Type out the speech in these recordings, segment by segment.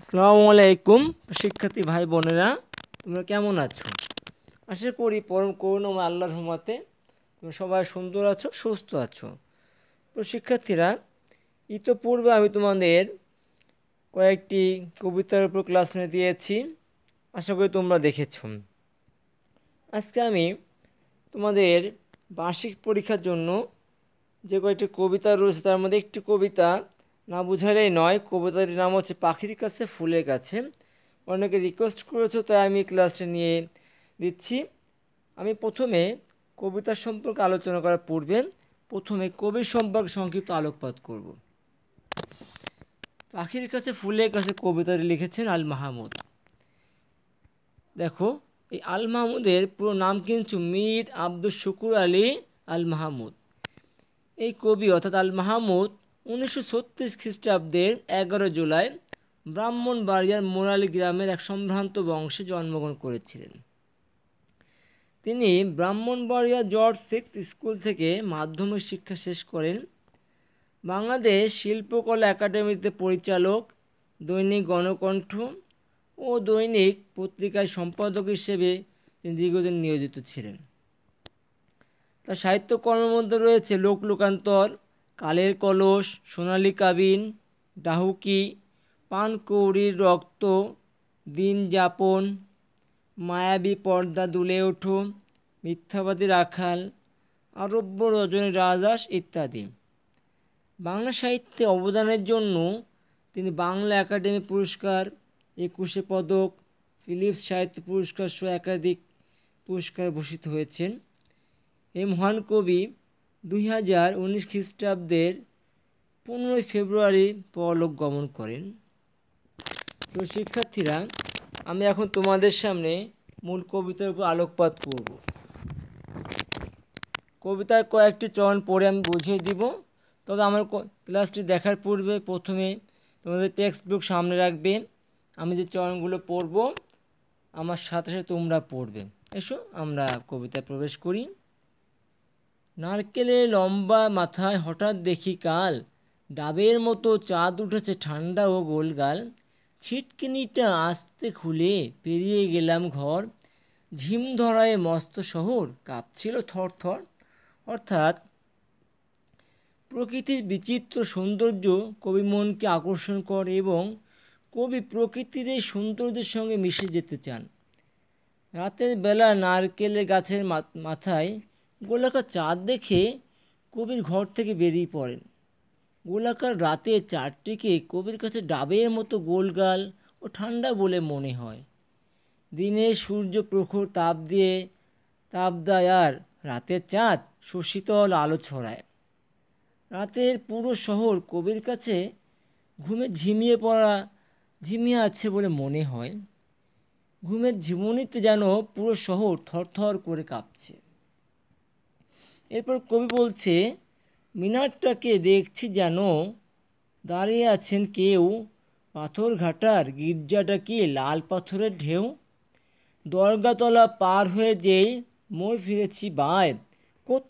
আসসালামু আলাইকুম শিক্ষার্থী ভাই বোনেরা, তোমরা কেমন আছো? আশা করি পরম করুণাময় আল্লাহর রহমতে তোমরা সবাই সুন্দর আছো, সুস্থ আছো। তো শিক্ষার্থীরা, ইতোপূর্বে আমি তোমাদের কয়েকটি কবিতার উপর ক্লাস নিয়ে দিয়েছি, আশা করি তোমরা দেখেছ। আজকে আমি তোমাদের বার্ষিক পরীক্ষার জন্য যে কয়েকটি কবিতা রয়েছে, তার মধ্যে একটি কবিতা না বুঝালেই নয়, কবিতাটির নাম হচ্ছে পাখির কাছে ফুলের কাছে অনেকে রিকোয়েস্ট করেছ, তাই আমি ক্লাসটা নিয়ে দিচ্ছি। আমি প্রথমে কবিতা সম্পর্কে আলোচনা করার পূর্বে প্রথমে কবির সম্পর্কে সংক্ষিপ্ত আলোকপাত করব। পাখির কাছে ফুলের কাছে কবিতাটি লিখেছেন আল মাহমুদ। দেখো, এই আল মাহমুদের পুরো নাম কিন্তু মীর আব্দুল শুকুর আলী আল মাহমুদ। এই কবি অর্থাৎ আল মাহমুদ উনিশশো ছত্রিশ খ্রিস্টাব্দের এগারো জুলাই ব্রাহ্মণবাড়িয়ার মোরালি গ্রামের এক সম্ভ্রান্ত বংশে জন্মগ্রহণ করেছিলেন। তিনি ব্রাহ্মণবাড়িয়া জর্জ সিক্স স্কুল থেকে মাধ্যমিক শিক্ষা শেষ করেন। বাংলাদেশ শিল্পকলা একাডেমিতে পরিচালক, দৈনিক গণকণ্ঠ ও দৈনিক পত্রিকায় সম্পাদক হিসেবে তিনি দীর্ঘদিন নিয়োজিত ছিলেন। তার সাহিত্যকর্মের মধ্যে রয়েছে লোক লোকান্তর কালের কলস, সোনালি কাবিন, ডাহুকি, পানকৌড়ির রক্ত, দিন যাপন, মায়াবী পর্দা দুলে ওঠো, মিথ্যাবাদী রাখাল, আরব্য রজনী রাজাস ইত্যাদি। বাংলা সাহিত্যে অবদানের জন্য তিনি বাংলা একাডেমি পুরস্কার, একুশে পদক, ফিলিপস সাহিত্য পুরস্কার সহ একাধিক পুরস্কার ভূষিত হয়েছেন। এই মহান কবি দুই হাজার উনিশ খ্রিস্টাব্দের পনেরোই ফেব্রুয়ারি পরলোক গমন করেন। তো শিক্ষার্থীরা, আমি এখন তোমাদের সামনে মূল কবিতার উপর আলোকপাত করব। কবিতার কয়েকটি চরণ পড়ে আমি বুঝিয়ে দিব। তবে আমার ক্লাসটি দেখার পূর্বে প্রথমে তোমাদের টেক্সট বুক সামনে রাখবে। আমি যে চরণগুলো পড়ব, আমার সাথে সাথে তোমরা পড়বে। এসো, আমরা কবিতায় প্রবেশ করি। নারকেলের লম্বা মাথায় হঠাৎ দেখি কাল। ডাবের মতো চাঁদ উঠেছে ঠান্ডা ও গোলগাল। ছিটকিনিটা আস্তে খুলে পেরিয়ে গেলাম ঘর। ঝিম ধরায় মস্ত শহর কাঁপছিল থর থর অর্থাৎ প্রকৃতির বিচিত্র সৌন্দর্য কবি মনকে আকর্ষণ করে এবং কবি প্রকৃতির এই সৌন্দর্যের সঙ্গে মিশে যেতে চান। রাতের বেলা নারকেলের গাছের মাথায় গোলাকার চাঁদ দেখে কবির ঘর থেকে বেরিয়ে পড়েন। গোলাকার রাতে চাঁদটিকে কবির কাছে ডাবের মতো গোলগাল ও ঠান্ডা বলে মনে হয়। দিনে সূর্য প্রখর তাপ দিয়ে তাপ দেয় আর রাতের চাঁদ সুশীতল আলো ছড়ায়। রাতের পুরো শহর কবির কাছে ঘুমে ঝিমিয়ে পড়া, ঝিমিয়ে আছে বলে মনে হয়। ঘুমের ঝিমুনিতে যেন পুরো শহর থরথর করে কাঁপছে। এরপর কবি বলছে, মিনারটাকে দেখছি যেন দাঁড়িয়ে আছেন কেউ। পাথর ঘাটার গির্জাটা কি লাল পাথরের ঢেউ। দরগাতলা পার হয়ে যেই মই ফিরেছি, বায়।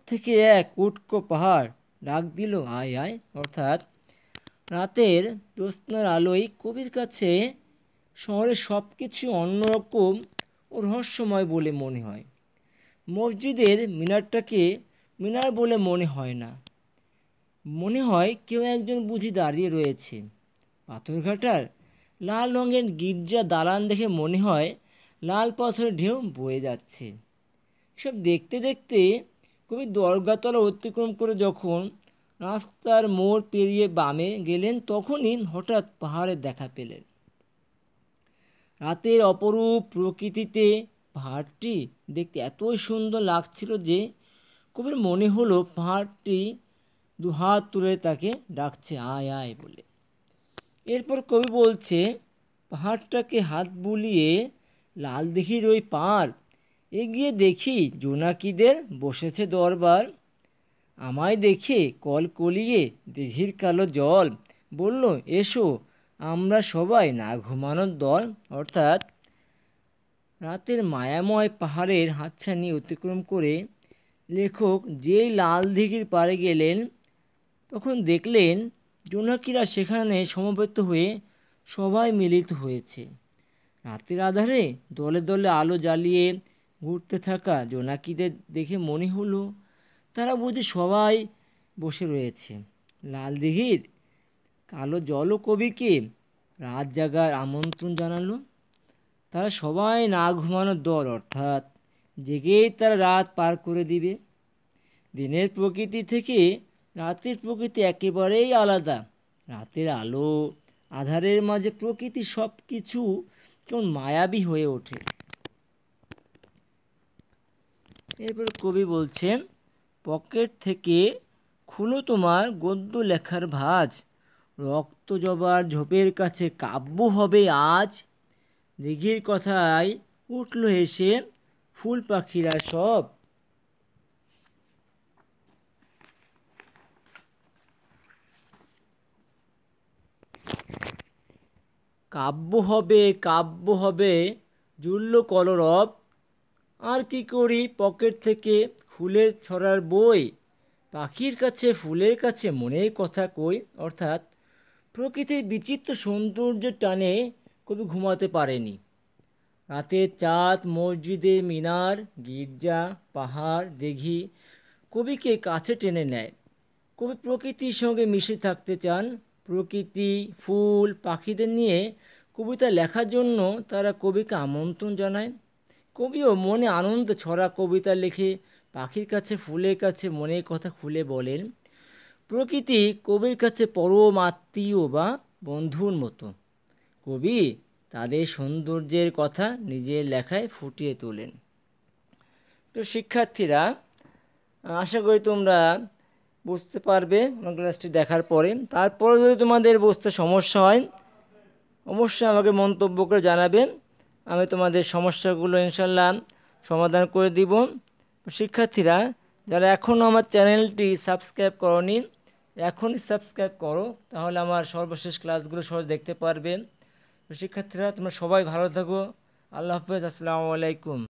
থেকে এক উটকো পাহাড় ডাক দিল, আয় আয়। অর্থাৎ রাতের জ্যোৎস্নার আলোয় কবির কাছে শহরের সব কিছু অন্যরকম ও রহস্যময় বলে মনে হয়। মসজিদের মিনারটাকে মিনার বলে মনে হয় না। মনে হয় কেউ একজন বুঝি দাঁড়িয়ে রয়েছে। পাথরঘাটার লাল রঙের গির্জা দালান দেখে মনে হয় লাল পাথরের ঢেউ বয়ে যাচ্ছে। সব দেখতে দেখতে কবি দরগাতলা অতিক্রম করে যখন রাস্তার মোড় পেরিয়ে বামে গেলেন, তখনই হঠাৎ পাহাড়ের দেখা পেলেন। রাতের অপরূপ প্রকৃতিতে পাহাড়টি দেখতে এতই সুন্দর লাগছিল যে কবির মনে হলো পাহাড়টি দু হাত তুলে তাকে ডাকছে, আয় আয় বলে। এরপর কবি বলছে, পাহাড়টাকে হাত বুলিয়ে লাল দিঘির ওই পার এগিয়ে দেখি জোনাকিদের বসেছে দরবার। আমায় দেখে কল কলিয়ে দিঘির কালো জল। বলল, এসো, আমরা সবাই না ঘুমানোর দল। অর্থাৎ রাতের মায়াময় পাহাড়ের হাতছানি অতিক্রম করে লেখক যেই লাল দিঘির পাড়ে গেলেন, তখন দেখলেন জোনাকিরা সেখানে সমবেত হয়ে সবাই মিলিত হয়েছে। রাতের আধারে দলে দলে আলো জ্বালিয়ে ঘুরতে থাকা জোনাকিদের দেখে মনে হলো তারা বুঝি সবাই বসে রয়েছে। লাল দিঘির কালো জল কবিকে রাত জাগার আমন্ত্রণ জানালো। তারা সবাই না ঘুমানোর দল, অর্থাৎ জেগেই তারা রাত পার করে দিবে। দিনের প্রকৃতি থেকে রাতের প্রকৃতি একেবারেই আলাদা। রাতের আলো, আধারের মাঝে প্রকৃতি সব কিছু কেমন মায়াবী হয়ে ওঠে। এরপর কবি বলছেন, পকেট থেকে খুলো তোমার গদ্য লেখার ভাজ। রক্ত জবার ঝোপের কাছে কাব্য হবে আজ। দিঘির কথায় উঠল এসে ফুল পাখিরা সব। কাব্য হবে কাব্য হবে, জুড়ল কলরব। আর কি করি পকেট থেকে খুলে ছড়ার বই? পাখির কাছে, ফুলের কাছে মনের কথা কই? অর্থাৎ প্রকৃতির বিচিত্র সৌন্দর্যের টানে কবি ঘুমাতে পারেনি। রাতের চাঁদ, মসজিদে মিনার, গির্জা, পাহাড় দিঘি কবিকে কাছে টেনে নেয়। কবি প্রকৃতির সঙ্গে মিশে থাকতে চান। প্রকৃতি, ফুল, পাখিদের নিয়ে কবিতা লেখার জন্য তারা কবিকে আমন্ত্রণ জানায়। কবিও মনে আনন্দ ছড়া কবিতা লিখে, পাখির কাছে, ফুলের কাছে মনের কথা খুলে বলেন। প্রকৃতি কবির কাছে পরম আত্মীয় বা বন্ধুর মতো। কবি তাদের সৌন্দর্যের কথা নিজের লেখায় ফুটিয়ে তোলেন। তো শিক্ষার্থীরা, আশা করি তোমরা বুঝতে পারবে ক্লাসটি দেখার পরে। তারপরে যদি তোমাদের বুঝতে সমস্যা হয়, অবশ্যই আমাকে মন্তব্য করে জানাবেন আমি তোমাদের সমস্যাগুলো ইনশাল্লাহ সমাধান করে দিব। শিক্ষার্থীরা, যারা এখনও আমার চ্যানেলটি সাবস্ক্রাইব করনি, এখনই সাবস্ক্রাইব করো, তাহলে আমার সর্বশেষ ক্লাসগুলো সহজ দেখতে পারবে। শিক্ষার্থীরা তোমরা সবাই ভালো থাকো। আল্লাহ হাফেজ আসসালামু আলাইকুম।